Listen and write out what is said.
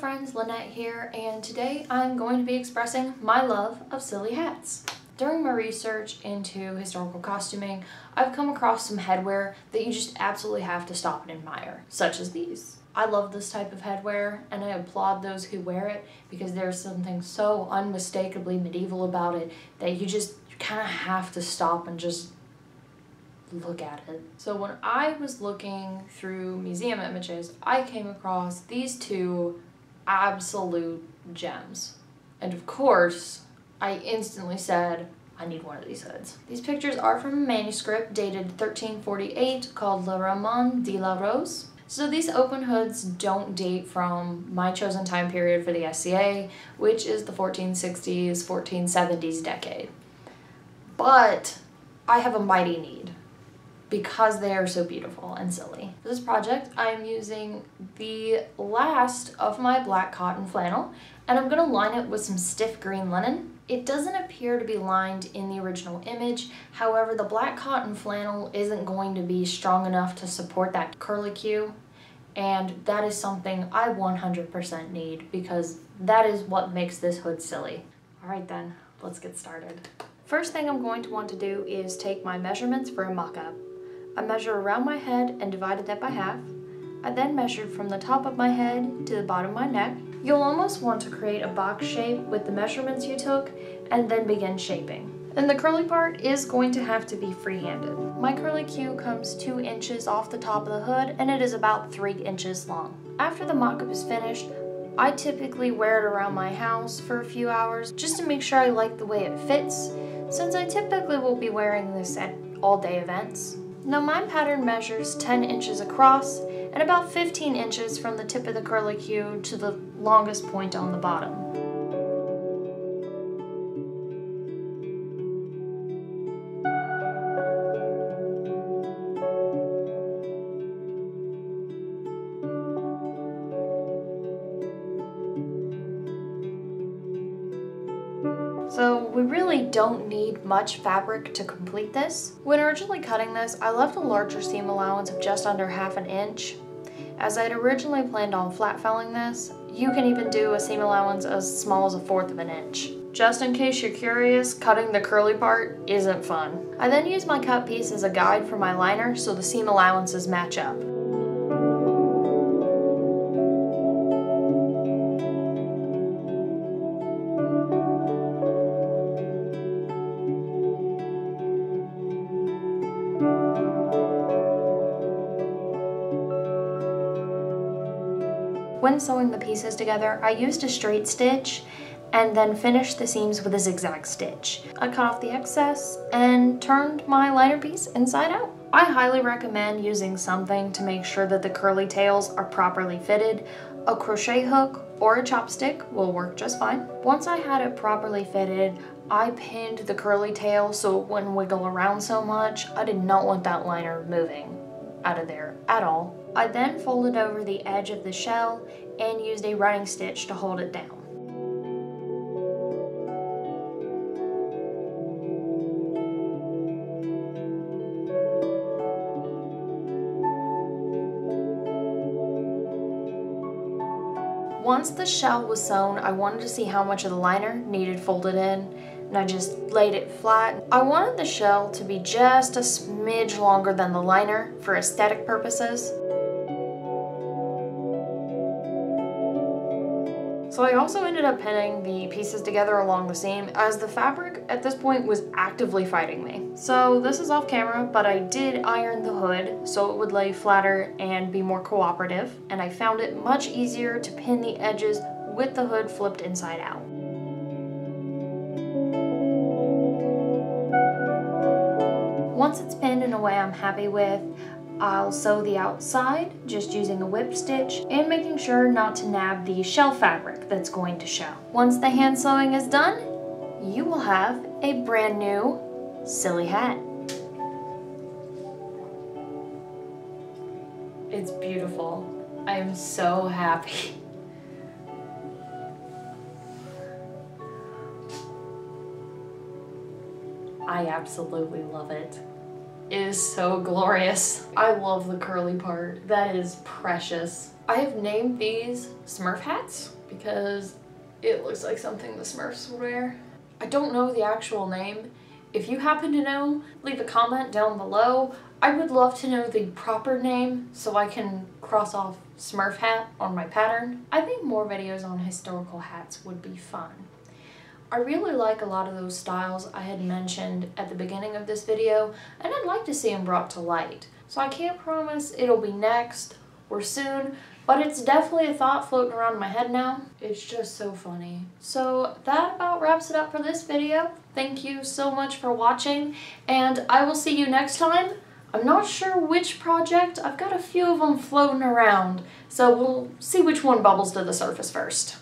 Friends, Lynette here, and today I'm going to be expressing my love of silly hats. During my research into historical costuming, I've come across some headwear that you just absolutely have to stop and admire, such as these. I love this type of headwear, and I applaud those who wear it because there's something so unmistakably medieval about it that you just kind of have to stop and just look at it. So when I was looking through museum images, I came across these two absolute gems. And of course, I instantly said, I need one of these hoods. These pictures are from a manuscript dated 1348 called Le Roman de la Rose. So these open hoods don't date from my chosen time period for the SCA, which is the 1460s, 1470s decade. But I have a mighty need because they are so beautiful and silly. For this project, I'm using the last of my black cotton flannel, and I'm gonna line it with some stiff green linen. It doesn't appear to be lined in the original image, however, the black cotton flannel isn't going to be strong enough to support that curlicue, and that is something I 100% need because that is what makes this hood silly. All right then, let's get started. First thing I'm going to want to do is take my measurements for a mock-up. I measured around my head and divided that by half. I then measured from the top of my head to the bottom of my neck. You'll almost want to create a box shape with the measurements you took and then begin shaping. Then the curly part is going to have to be free-handed. My curlicue comes 2 inches off the top of the hood and it is about 3 inches long. After the mock-up is finished, I typically wear it around my house for a few hours just to make sure I like the way it fits, since I typically will be wearing this at all-day events. Now my pattern measures 10 inches across and about 15 inches from the tip of the curlicue to the longest point on the bottom. Really don't need much fabric to complete this. When originally cutting this, I left a larger seam allowance of just under half an inch. As I'd originally planned on flat felling this, you can even do a seam allowance as small as a fourth of an inch. Just in case you're curious, cutting the curly part isn't fun. I then use my cut piece as a guide for my liner so the seam allowances match up. When sewing the pieces together, I used a straight stitch and then finished the seams with a zigzag stitch. I cut off the excess and turned my liner piece inside out. I highly recommend using something to make sure that the curly tails are properly fitted. A crochet hook or a chopstick will work just fine. Once I had it properly fitted, I pinned the curly tail so it wouldn't wiggle around so much. I did not want that liner moving out of there at all. I then folded over the edge of the shell and used a running stitch to hold it down. Once the shell was sewn, I wanted to see how much of the liner needed folded in, and I just laid it flat. I wanted the shell to be just a smidge longer than the liner for aesthetic purposes. So I also ended up pinning the pieces together along the seam as the fabric at this point was actively fighting me. So this is off camera, but I did iron the hood so it would lay flatter and be more cooperative, and I found it much easier to pin the edges with the hood flipped inside out. Once it's pinned in a way I'm happy with, I'll sew the outside just using a whip stitch and making sure not to nab the shell fabric that's going to show. Once the hand sewing is done, you will have a brand new silly hat. It's beautiful. I am so happy. I absolutely love it is so glorious. I love the curly part. That is precious. I have named these Smurf hats because it looks like something the Smurfs would wear. I don't know the actual name. If you happen to know, leave a comment down below. I would love to know the proper name so I can cross off Smurf hat on my pattern. I think more videos on historical hats would be fun. I really like a lot of those styles I had mentioned at the beginning of this video, and I'd like to see them brought to light. So I can't promise it'll be next or soon, but it's definitely a thought floating around my head now. It's just so funny. So that about wraps it up for this video. Thank you so much for watching, and I will see you next time. I'm not sure which project. I've got a few of them floating around, so we'll see which one bubbles to the surface first.